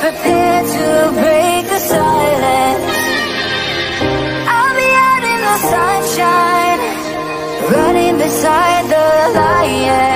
prepared to break the silence I'll be out in the sunshine Running beside the lion.